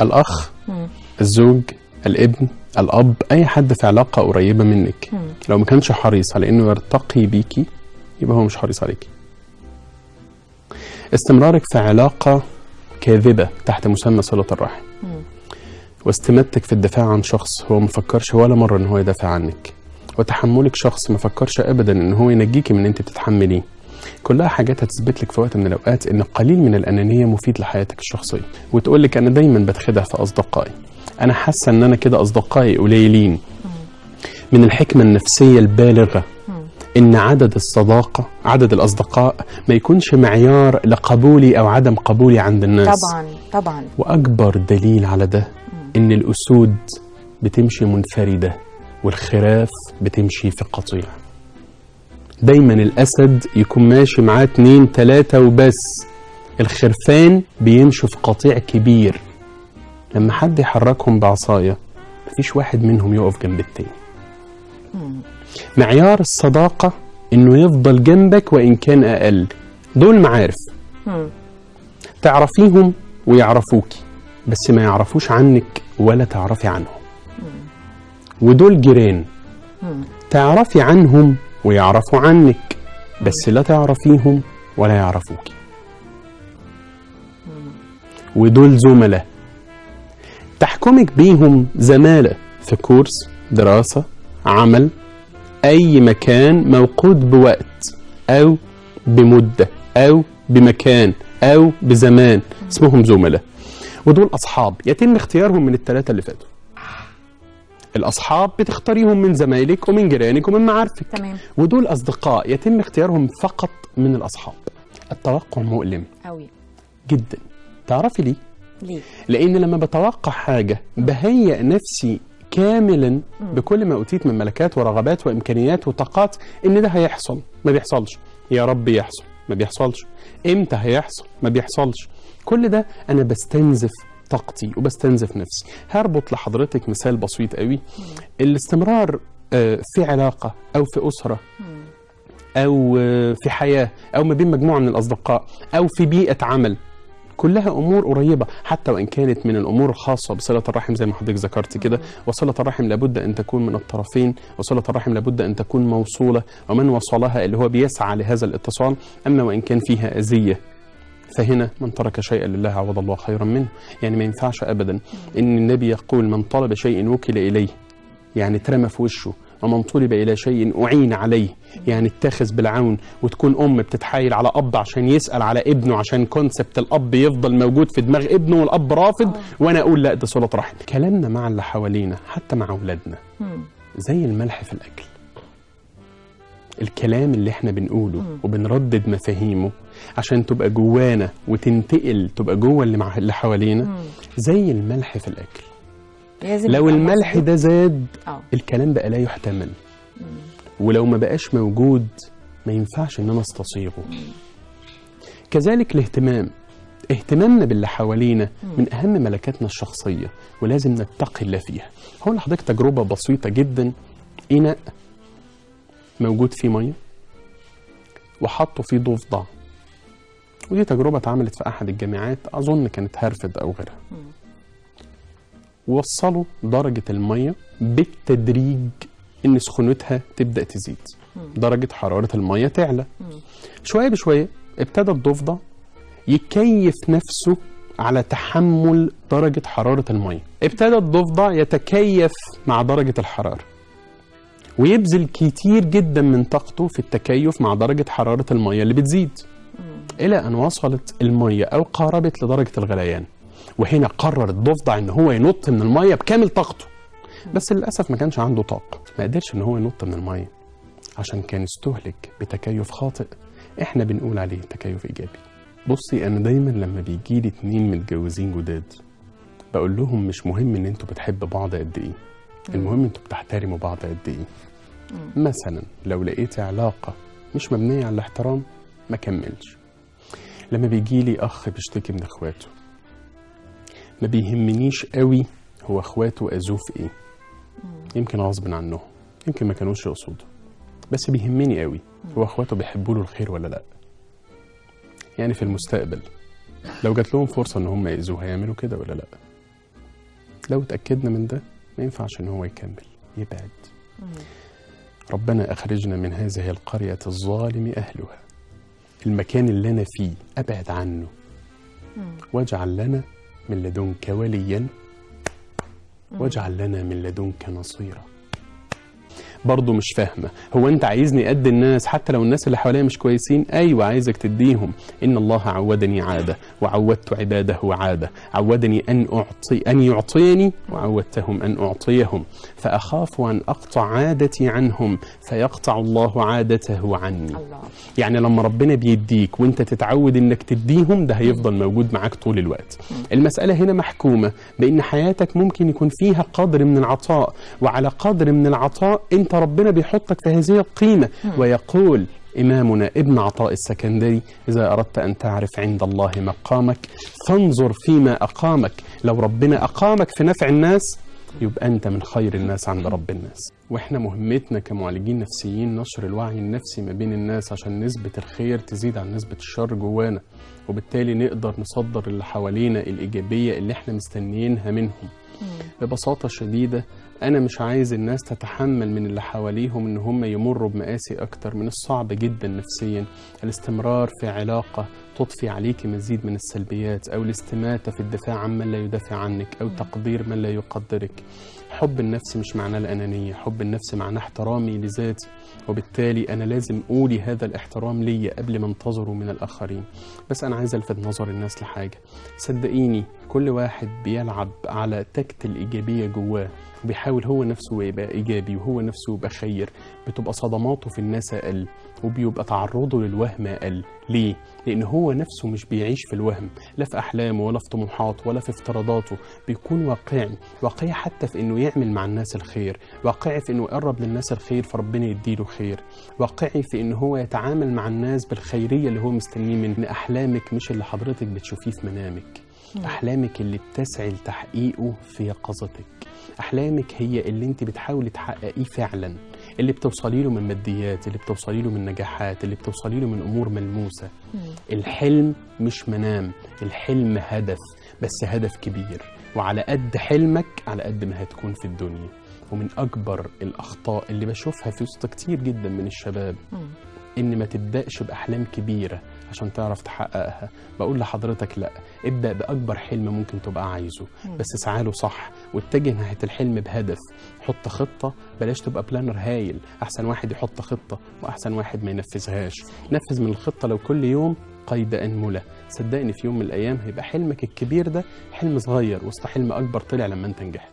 الأخ مم. الزوج الابن الأب أي حد في علاقة قريبة منك مم. لو ما كانش حريص على انه يرتقي بيكي يبقى هو مش حريص عليكي استمرارك في علاقة كاذبة تحت مسمى صلة الرحم. واستماتك في الدفاع عن شخص هو ما فكرش ولا مرة إن هو يدافع عنك وتحملك شخص ما فكرش ابدا إن هو ينجيكي من أنت بتتحمليه كلها حاجات هتثبت لك في وقت من الأوقات إن قليل من الأنانية مفيد لحياتك الشخصية. وتقول لك أنا دايما بتخدع في أصدقائي. أنا حاسة إن أنا كده أصدقائي قليلين. من الحكمة النفسية البالغة إن عدد الصداقة عدد الأصدقاء ما يكونش معيار لقبولي أو عدم قبولي عند الناس. طبعا طبعا. وأكبر دليل على ده إن الأسود بتمشي منفردة والخراف بتمشي في قطيع. دايما الأسد يكون ماشي معاه اتنين تلاتة وبس. الخرفان بيمشوا في قطيع كبير. لما حد يحركهم بعصاية مفيش واحد منهم يقف جنب التاني. معيار الصداقة إنه يفضل جنبك وإن كان أقل. دول معارف. تعرفيهم ويعرفوكي بس ما يعرفوش عنك ولا تعرفي عنهم. ودول جيران. تعرفي عنهم ويعرفوا عنك بس لا تعرفيهم ولا يعرفوكي ودول زملاء. تحكمك بيهم زمالة في كورس دراسة عمل أي مكان موقود بوقت أو بمدة أو بمكان أو بزمان. اسمهم زملاء. ودول أصحاب. يتم اختيارهم من الثلاثة اللي فاتوا. الأصحاب بتختاريهم من زمايلك ومن جيرانك ومن معارفك. تمام. ودول أصدقاء يتم اختيارهم فقط من الأصحاب. التوقع مؤلم. قوي جدا. تعرفي ليه؟ ليه؟ لأن لما بتوقع حاجة بهيئ نفسي كاملا بكل ما أوتيت من ملكات ورغبات وإمكانيات وطاقات إن ده هيحصل. ما بيحصلش. يا رب يحصل. ما بيحصلش. إمتى هيحصل؟ ما بيحصلش. كل ده أنا بستنزف طاقتي وبستنزف نفسي. هربط لحضرتك مثال بسيط قوي. الاستمرار آه، في علاقة أو في أسرة أو آه، في حياة أو ما بين مجموعة من الأصدقاء أو في بيئة عمل. كلها أمور قريبة حتى وإن كانت من الأمور الخاصة بصلة الرحم زي ما حضرتك ذكرت كده. وصلة الرحم لابد أن تكون من الطرفين. وصلة الرحم لابد أن تكون موصولة. ومن وصلها اللي هو بيسعى لهذا الاتصال أما وإن كان فيها أذية. فهنا من ترك شيئا لله عوض الله خيرا منه. يعني ما ينفعش ابدا إن النبي يقول من طلب شيء وكل إليه. يعني اترمى في وشه. ومن طلب إلى شيء أعين عليه. يعني اتخذ بالعون وتكون أم بتتحايل على أب عشان يسأل على ابنه عشان كونسبت الأب يفضل موجود في دماغ ابنه والأب رافض. وأنا أقول لا ده صله رحم. كلامنا مع اللي حوالينا حتى مع أولادنا. مم. زي الملح في الأكل. الكلام اللي إحنا بنقوله وبنردد مفاهيمه عشان تبقى جوانا وتنتقل تبقى جوه اللي مع اللي حوالينا. زي الملح في الأكل. لازم لو الملح. ده زاد آه. الكلام بقى لا يحتمل. ولو ما بقاش موجود ما ينفعش إن أنا استصيغه. كذلك الاهتمام. اهتمامنا باللي حوالينا من أهم ملكاتنا الشخصية ولازم نتقي الله فيها. هقول لحضرتك تجربة بسيطة جدا. اناء موجود فيه مية وحطوا فيه ضفدع ودي تجربة اتعملت في أحد الجامعات أظن كانت هارفرد أو غيرها. وصلوا درجة المية بالتدريج إن سخونتها تبدأ تزيد. درجة حرارة المية تعلى. شوية بشوية ابتدى الضفدع يكيف نفسه على تحمل درجة حرارة المية. ابتدى الضفدع يتكيف مع درجة الحرارة. ويبذل كتير جدا من طاقته في التكيف مع درجة حرارة المية اللي بتزيد. إلى أن وصلت المية أو قاربت لدرجة الغليان. وهنا قرر الضفدع إن هو ينط من الميه بكامل طاقته. بس للأسف ما كانش عنده طاقة. ما قدرش إن هو ينط من الميه عشان كان استهلك بتكيف خاطئ. إحنا بنقول عليه تكيف إيجابي. بصي أنا دايما لما بيجي لي اتنين متجوزين جداد بقول لهم مش مهم إن أنتوا بتحبوا بعض قد إيه. المهم أنتوا بتحترموا بعض قد إيه. مثلا لو لقيت علاقة مش مبنية على الاحترام ما كملش. لما بيجي لي أخ بيشتكي من إخواته ما بيهمنيش قوي هو إخواته أذوه في إيه. يمكن غصب عنهم يمكن ما كانوش يقصدوا بس بيهمني قوي هو إخواته بيحبوا له الخير ولا لأ. يعني في المستقبل لو جات لهم فرصة إن هم يأذوه هيعملوا كده ولا لأ؟ لو اتأكدنا من ده ما ينفعش إن هو يكمل يبعد. ربنا أخرجنا من هذه القرية الظالم أهلها. المكان اللي أنا فيه أبعد عنه. واجعل لنا من لدنك وليا. واجعل لنا من لدنك نصيرا. برضه مش فاهمة. هو أنت عايزني قد الناس حتى لو الناس اللي حواليا مش كويسين؟ أيوه عايزك تديهم. إن الله عودني عادة وعودت عباده عادة. عودني أن أعطي أن يعطيني وعودتهم أن أعطيهم. فأخاف أن أقطع عادتي عنهم فيقطع الله عادته عني. الله. يعني لما ربنا بيديك وأنت تتعود إنك تديهم ده هيفضل موجود معاك طول الوقت. المسألة هنا محكومة بأن حياتك ممكن يكون فيها قدر من العطاء. وعلى قدر من العطاء أنت ربنا بيحطك في هذه القيمة. ويقول إمامنا ابن عطاء السكندري إذا أردت أن تعرف عند الله مقامك فانظر فيما أقامك. لو ربنا أقامك في نفع الناس يبقى أنت من خير الناس عند رب الناس. وإحنا مهمتنا كمعالجين نفسيين نشر الوعي النفسي ما بين الناس عشان نسبة الخير تزيد عن نسبة الشر جوانا. وبالتالي نقدر نصدر اللي حوالينا الإيجابية اللي إحنا مستنيينها منهم. ببساطة شديدة أنا مش عايز الناس تتحمل من اللي حواليهم إن هم يمروا بمآسي أكتر من الصعب جدا نفسيا. الاستمرار في علاقة تضفي عليك مزيد من السلبيات أو الاستماتة في الدفاع عن من لا يدافع عنك أو تقدير من لا يقدرك. حب النفس مش معناه الأنانية حب النفس معناه احترامي لذاتي وبالتالي أنا لازم أولي هذا الاحترام ليا قبل ما انتظره من الآخرين. بس أنا عايز ألفت نظر الناس لحاجة. صدقيني كل واحد بيلعب على تكت الإيجابية جواه. وبيحاول هو نفسه يبقى إيجابي وهو نفسه يبقى خير. بتبقى صدماته في الناس أقل وبيبقى تعرضه للوهم أقل. ليه؟ لأن هو نفسه مش بيعيش في الوهم لا في أحلامه ولا في طموحاته ولا في افتراضاته. بيكون واقعي واقعي حتى في إنه يعمل مع الناس الخير واقعي في إنه يقرب للناس الخير فربنا يديله خير واقعي في إنه هو يتعامل مع الناس بالخيرية اللي هو مستنيه من أحلامك مش اللي حضرتك بتشوفيه في منامك. أحلامك اللي بتسعي لتحقيقه في يقظتك أحلامك هي اللي أنت بتحاولي تحققيه فعلا. اللي بتوصلي له من ماديات اللي بتوصلي له من نجاحات اللي بتوصلي له من أمور ملموسة. الحلم مش منام الحلم هدف بس هدف كبير. وعلى قد حلمك على قد ما هتكون في الدنيا. ومن أكبر الأخطاء اللي بشوفها في وسط كتير جدا من الشباب إن ما تبدأش بأحلام كبيرة. عشان تعرف تحققها. بقول لحضرتك لا ابدأ بأكبر حلم ممكن تبقى عايزه. بس اسعى له صح واتجه ناحية الحلم بهدف. حط خطة بلاش تبقى بلانر هايل. أحسن واحد يحط خطة وأحسن واحد ما ينفذهاش. نفذ من الخطة لو كل يوم قيد أنملة. صدقني في يوم من الأيام هيبقى حلمك الكبير ده حلم صغير وسط حلم أكبر طلع لما أنت نجحت.